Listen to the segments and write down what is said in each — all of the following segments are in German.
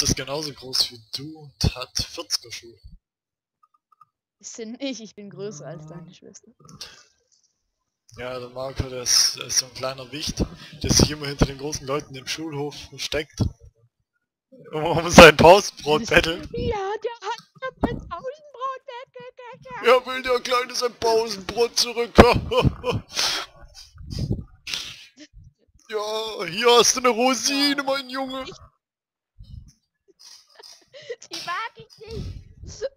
Schwester ist genauso groß wie du und hat 40er Schuhe. Ist denn nicht, ich bin größer als deine Schwester. Ja, der Marco, der ist, der ist so ein kleiner Wicht, der sich immer hinter den großen Leuten im Schulhof versteckt. Um, um sein Pausenbrot bettelt. Ja, der hat mein Pausenbrot weggegessen. Ja, will der Kleine sein Pausenbrot zurück. ja, hier hast du eine Rosine, mein Junge. Die mag ich nicht.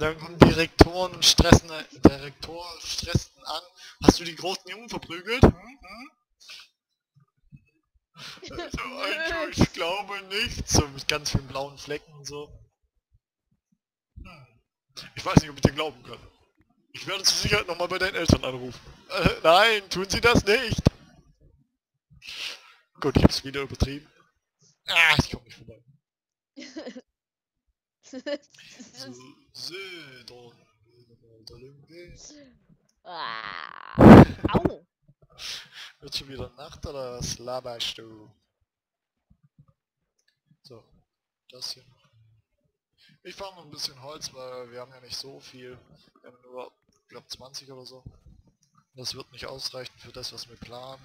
Dann kommen die Rektoren und stressen, der Rektor stresst an. Hast du die großen Jungen verprügelt? Hm? Hm? Also, ich glaube nicht. So mit ganz vielen blauen Flecken und so. Ich weiß nicht, ob ich dir glauben kann. Ich werde zur Sicherheit nochmal bei deinen Eltern anrufen. Äh, nein, tun sie das nicht. Gut, ich hab's wieder übertrieben. Ah, ich komm nicht vorbei. Södern. ah. Au. Wird schon wieder Nacht oder was laberst du? So, das hier. Ich fahre noch ein bisschen Holz, weil wir haben ja nicht so viel. Wir haben nur, glaube 20 oder so. Das wird nicht ausreichen für das, was wir planen.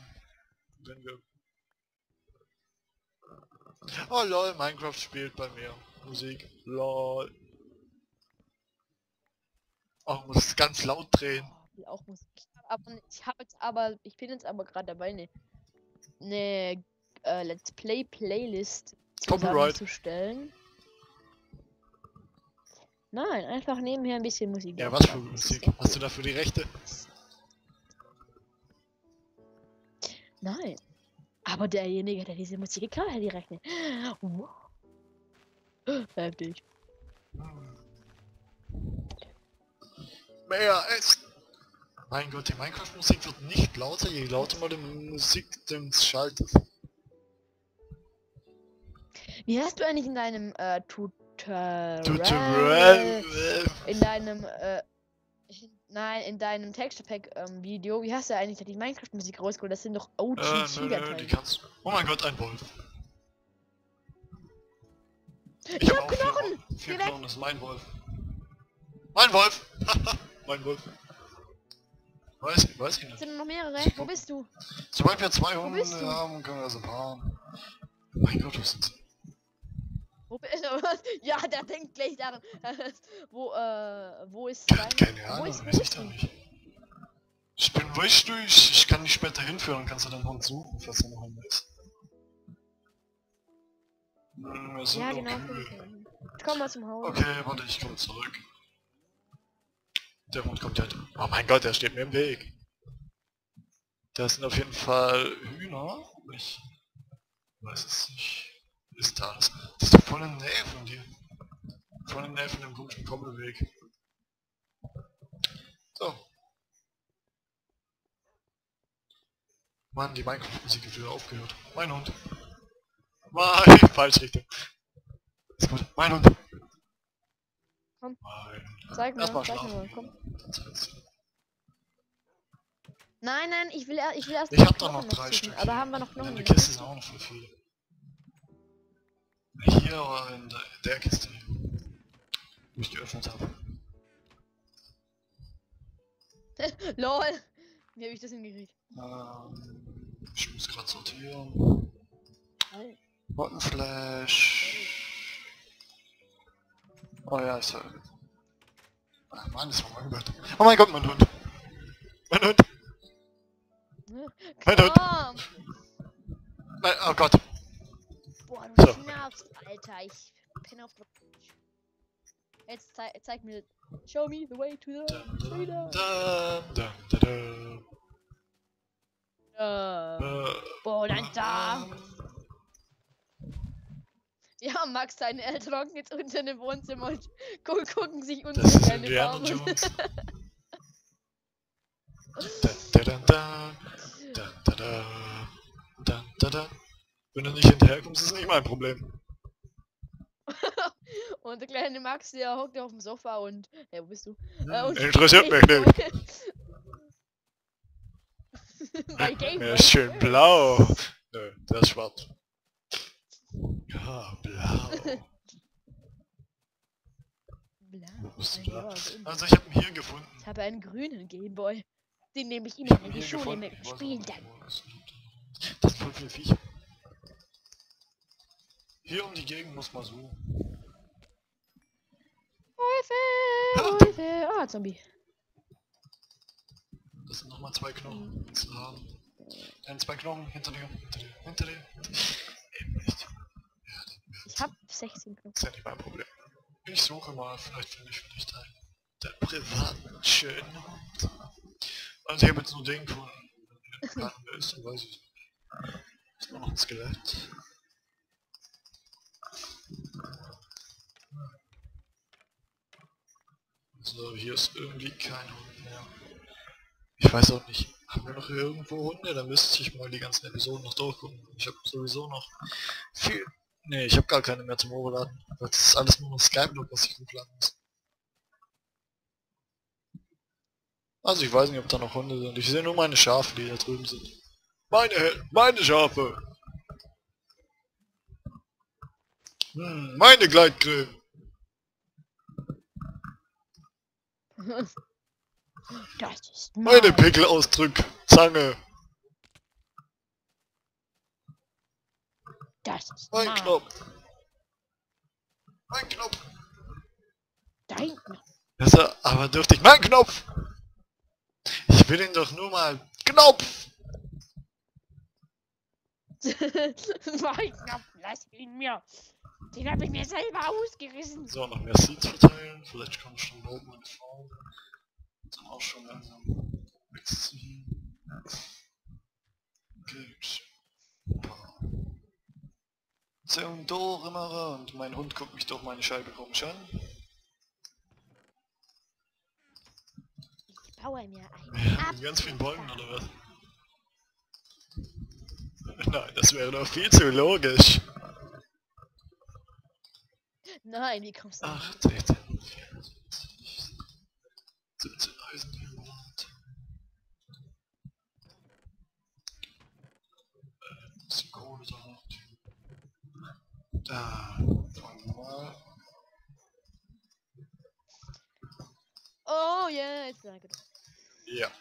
Wenn wir... Oh lol, Minecraft spielt bei mir. Musik. Lol. Oh, muss es ganz laut drehen. will auch Musik. Aber ich habe jetzt aber, ich bin jetzt aber gerade dabei, eine ne, äh, Let's Play Playlist zusammenzustellen. Nein, einfach nebenher ein bisschen Musik. Ja, was für Musik? Hast du dafür die Rechte? Nein. Aber derjenige, der diese Musik geklaut hat, die rechnet. Wow. Heftig. Mehr essen! Mein Gott, die Minecraft-Musik wird nicht lauter, je lauter man die Musik dings schaltet. Wie hast du eigentlich in deinem äh, Tutorial, Tutorial. in deinem äh, nein, in deinem Texture Pack ähm, Video, wie hast du eigentlich die Minecraft Musik rausgeholt? Das sind doch Äh, nö, die kannst. Oh mein Gott, ein Wolf. Ich hab hab vier Knochen! Vier weg! Knochen, das ist mein Wolf. Mein Wolf! mein Wolf. Weiß, weiß ich Es nicht. sind noch mehrere. Wo bist du? Sobald wir zwei Hunde haben, können wir also fahren. Mein Gott, was sind sie? Ja, der denkt gleich daran. wo, äh, wo ist dein... keine wo Ahnung, ist, wo weiß ich du? nicht. Ich bin, weißt du, ich, ich kann dich später hinführen, kannst du den Hund suchen, falls er noch einmal ist. Hm, wir sind Ja, genau. Kühe. Komm mal zum Haus. Okay, warte, ich komme zurück. Der Hund kommt halt. Oh mein Gott, der steht mir im Weg. Das sind auf jeden Fall Hühner. Ich weiß es nicht. Ist das? Das ist doch voll in der Nähe von dir. Voll in der Nähe von dem komischen Koppelweg. So. Mann, die Minecraft-Musik hat wieder aufgehört. Mein Hund. Nein, falsch Richtung. Ist gut. Mein Hund. Komm. Mein Zeig mir, Erstmal zeig mir mal, schlafen. komm. Nein, nein, ich will, er- ich will erst Ich die hab Knochen noch drei Stück. Aber haben wir noch Knochen? Der in Kiste sind auch noch voll viele. Hier oder in der, Kiste. Wo ich geöffnet habe. LOL! Wie hab ich das hingekriegt? Ähm, ich muss gerade sortieren. Bottenflash. Oh ja, ist ja. Ach Mann, ist mal gehört. Oh mein Gott, mein Hund. Mein Hund. Mein Hund. Nein, oh Gott. Nervst, Alter. Ich bin auf der... Jetzt zei zeig mir... Show me the way to the freedom. da. Ja, Max, deine Eltern hocken jetzt unten im Wohnzimmer und gu gucken sich unsere Das. Jones. Da, da, da, da, da, da, da, da, da, da. Wenn du nicht hinterherkommst, ist nicht mein Problem. Und der kleine Max, der hockt auf dem Sofa und... Hey, wo bist du? Äh, und Interessiert mich nicht. Game Er ist schön blau. Nö, der ist schwarz. Ja, blau. Bla. Wo bist du Ein da? blauer Gameboy. Also ich habe ihn hier gefunden. Ich habe einen grünen Gameboy. Den nehme ich immer in die Schule Ich auch Spielen dann. Das ist voll viel Viecher. Hier um die Gegend muss man suchen. Teufel, Teufel. Ah, Zombie. Das sind nochmal zwei Knochen. Du haben? Nein, zwei Knochen hinter dir, hinter dir, hinter dir. Eben nicht. Ich habe 16 Knochen. Ist ja nicht mein Problem. Ich suche mal, vielleicht finde ich für dich deinen, deinen privaten schönen Hund. Also ich habe jetzt nur den gefunden. Der ist, dann weiß ich nicht. Ist nur noch ein Skelett. So, hier ist irgendwie kein Hund mehr. Ich weiß auch nicht. Haben wir noch irgendwo Hunde? Da müsste ich mal die ganzen Episoden noch durchgucken. Ich habe sowieso noch viel... Nee, ich habe gar keine mehr zum Hochladen. Das ist alles nur noch Skype, was ich hochladen muss. Also ich weiß nicht, ob da noch Hunde sind. Ich sehe nur meine Schafe, die da drüben sind. Meine, meine Schafe! Hm, meine Gleitcreme! Das ist Meine mein. Pickelausdrück! Zange! Das ist Mein mein. Knopf! Mein Knopf! Dein Knopf. Das ist aber dürftig. Mein Knopf! Ich will ihn doch nur mal... Knopf! mein Knopf, lass ihn mir. Den habe ich mir selber ausgerissen. So, noch mehr Seeds verteilen. Vielleicht kommt schon bald meine Frau. Dann auch schon langsam wegziehen. Gut. Zum Doremmerer und mein Hund guckt mich durch meine Scheibe komisch an. Ich baue mir ein. Ja, mit ganz vielen Bäumen oder was? Nein, das wäre doch viel zu logisch. Nein, wie kommst du? 8, 16, 24, 17 Eisen hier im Monat. Äh, bisschen Kohle da noch. Da, fangen wir mal. Oh, ja, jetzt danke. Ja.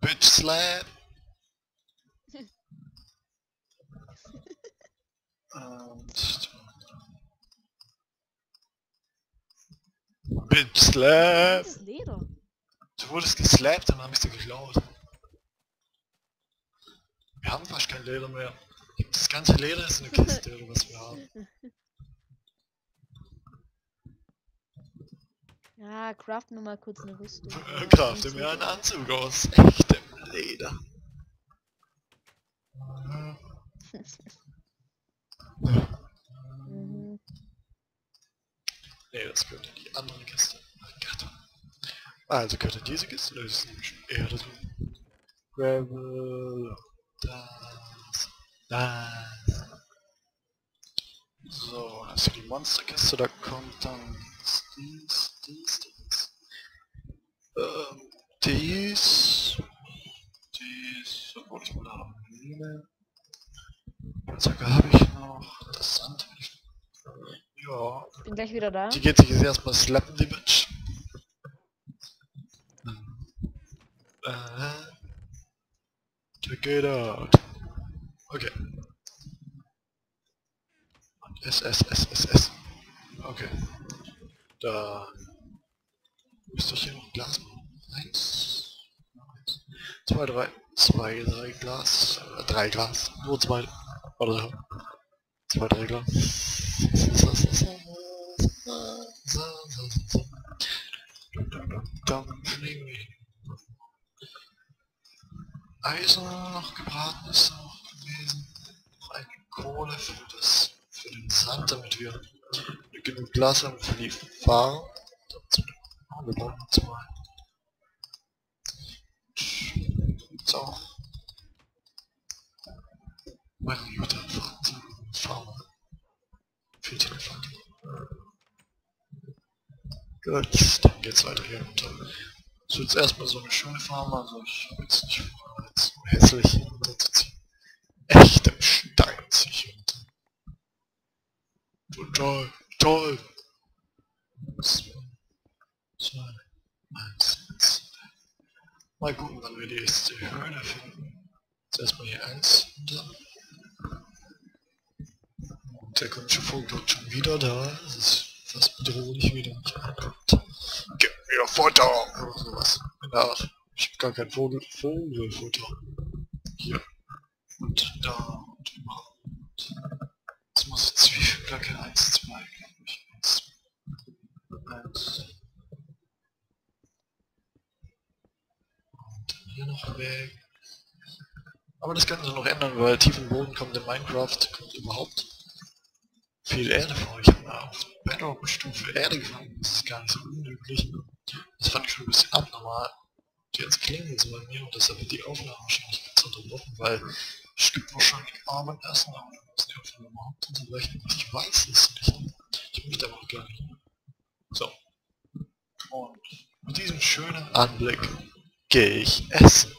Bitch Slap. Und... Bitch Slap. Das ist Leder. Du wurdest geslappt und dann hab ich dir geklaut. Wir haben fast kein Leder mehr. Das ganze Leder ist in der Kiste, oder was wir haben. Ja, craft nur mal kurz eine Rüstung. Äh, Krafte mir einen Anzug aus echtem Leder. Mhm. Nee, das gehört in die andere Kiste. Ach Gott. Also in diese Kiste, nämlich Erde. Gravel. Das. Das. So, das ist die Monsterkiste, da kommt dann dies, dies, dies. Ähm, dies. Dies, obwohl ich mal da noch nehme. Blöcke habe ich noch. Das Sand. Ja, Ich bin gleich wieder da. die geht sich jetzt erstmal slappen, die Bitch. Äh, it out. Okay. Und S, S, S, S, S. Okay. Dann müsste ich hier noch Glas machen. Eins, eins, zwei, drei, zwei, drei Glas, äh, drei Glas, nur zwei, oder zwei, drei Glas. Dann nehme ich Eisen noch gebraten ist noch gewesen. Noch eine Kohle für das für den Sand, damit wir genug Glas haben für die Farm. Wir brauchen zwei. Gibt's auch. Meine Güte, Farm. Fehlt hier eine Fackel. Gut, dann geht's weiter hier runter. Das ist jetzt erstmal so eine schöne Farm, also ich habe jetzt nicht vor, jetzt hässlich hier runter zu ziehen. Echtem Stein ziehe ich runter. Total, toll. Zwei, eins, zwei. Mal gucken, wann wir die erste Höhle finden. Jetzt erstmal hier eins und der komische Vogel ist schon wieder da. Das ist fast bedrohlich wieder nicht ankommt. Gib mir Futter oder sowas. In der. Ich hab gar kein Vogel Vogelfutter. Hier. Und da und überhaupt. Jetzt muss ich Zwiebelblöcke 1, 2, glaube ich. 1, 1. Und dann hier noch weg. Aber das sie noch ändern, weil tiefen Boden kommt in Minecraft, kommt überhaupt viel Erde vor. Ich habe auf Bedrock-Stufe Erde gefunden, das ist gar nicht so unüblich. Das fand ich schon ein bisschen abnormal. Jetzt klingen sie bei mir und deshalb wird die Aufnahme wahrscheinlich ganz unterbrochen, weil es gibt wahrscheinlich Abendessen, aber dann muss die Aufnahme überhaupt unterbrechen. Ich weiß es nicht. Ich möchte aber auch gar nicht. So. Und mit diesem schönen Anblick gehe ich essen.